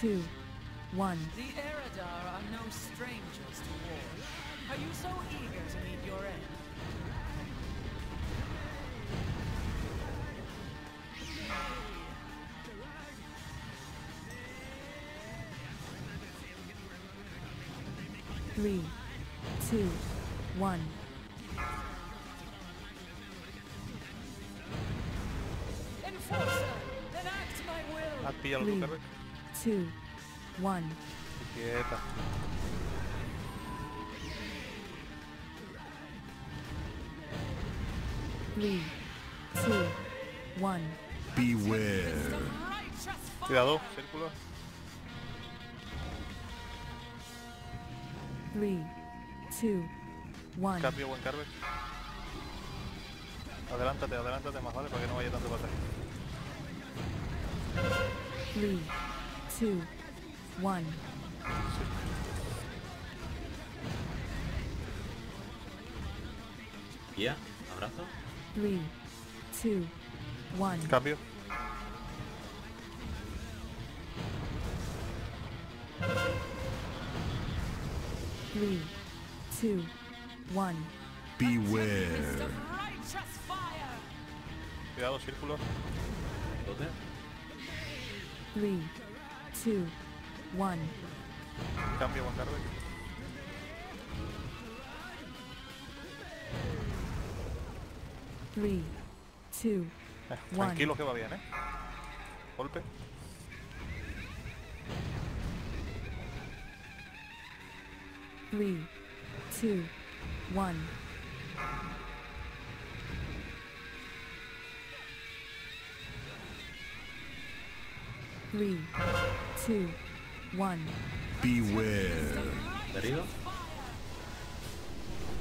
two, one. The Eridar are no strangers to war. Are you so eager to meet your end? Three, two, one. Enforcer, enact my will. Three, Carver. Two, one. Quieta. Three, two, one. Beware. Cuidado, círculo. Three, two, one. Cambio, buen Carver. Adelántate, adelántate más, ¿vale? Para que no vaya tanto para atrás. Three, two, one. Yeah, abrazo. Three, two, one. Cambio. Three, two, one. Beware. Righteous fire. Cuidado, círculo. Doce. Three, two, one. Cambio. Three, two, Eh, One. tranquilo que va bien, ¿eh? Golpe. three, two, one. Three, two, one. Beware. Herido.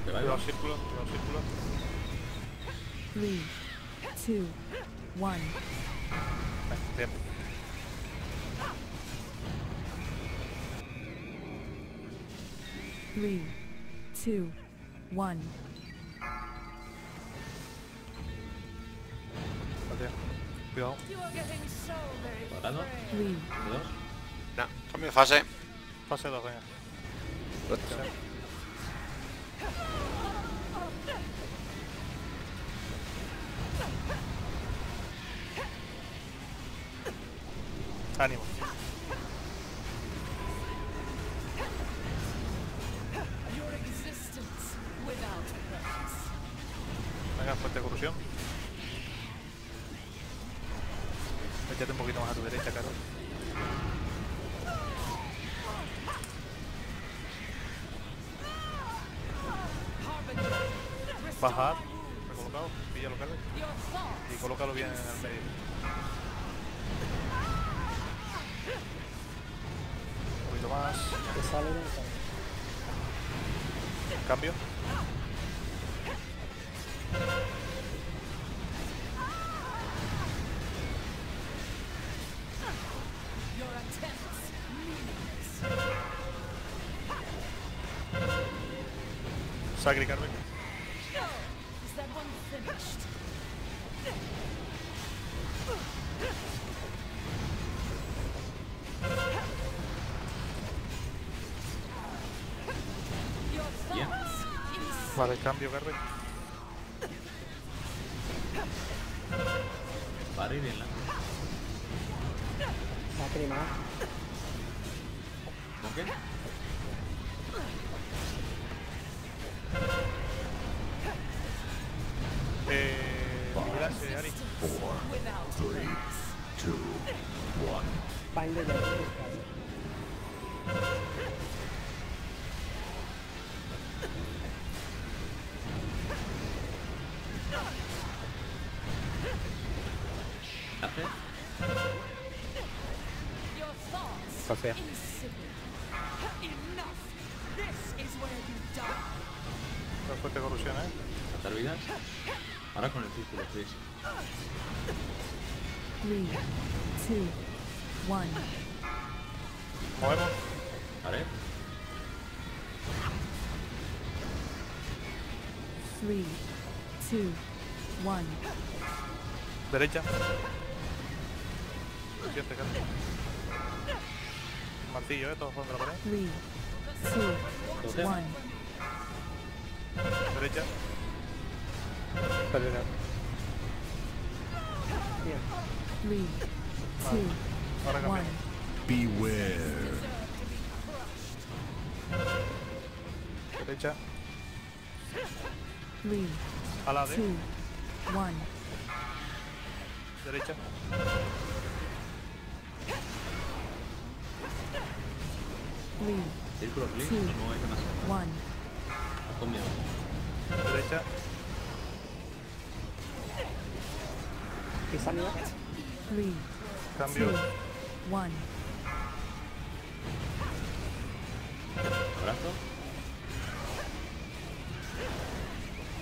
Te va Cuidado, círculo. Cuidado, círculo. Three, two, one. Bien. Three, two, one. Vale. Cuidado. You are getting so very Parado. Three, Dos. No, cambio de fase. Fase 2, venga. Ánimo. Venga, fuerte corrupción. Échate un poquito más a tu derecha, Carol. Bajar. Recolocado. Your thoughts. Y colócalo bien en el medio. Un poquito más. Cambio. Your attempts meaningless. Sacri, Carmen. Vale, cambio, verde. Para ir en la. La prima. ¿Con qué? Eh. Librarse, Ari. 4, 3, 2, 1. You die. Una fuerte corrupción, ¿eh? Gastar vidas. Ahora con el círculo, please. three, two, one. Movemos. Vale. Three, two, one. Derecha. Martillo, eh, todos contra la pared. Three, two, one. Derecha. Three, two, Ahora cambia. one. Beware. Derecha. Three, A la de. two, one. Derecha. Círculo clic. No one. Haz con miedo. Derecha. Three, Cambio. two, one. Abrazo.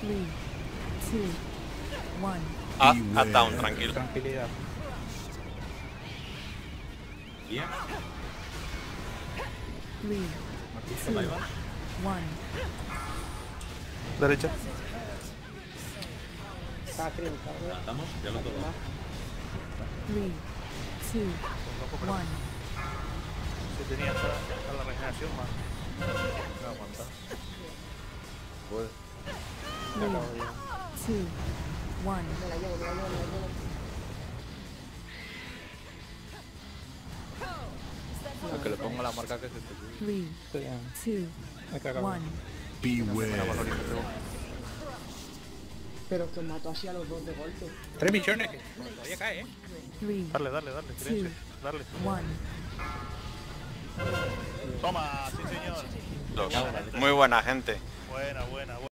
Three, two, one. Haz, haz down, tranquilo. Tranquilidad. Guía. Three, va. one. Derecha. Lanzamos. Ya lo todo. Three, two, one. Si tenía hasta la regeneración más. No aguanta. Three, two, one. Que le ponga la marca que se te Three, two, one. Beware. Pero que mató así a los dos de golpe. Tres millones que todavía cae, eh. Three, Darle, darle, darle. Silencio. Darle. one. Toma, sí señor. Dos. Muy buena gente. Buena, buena, buena.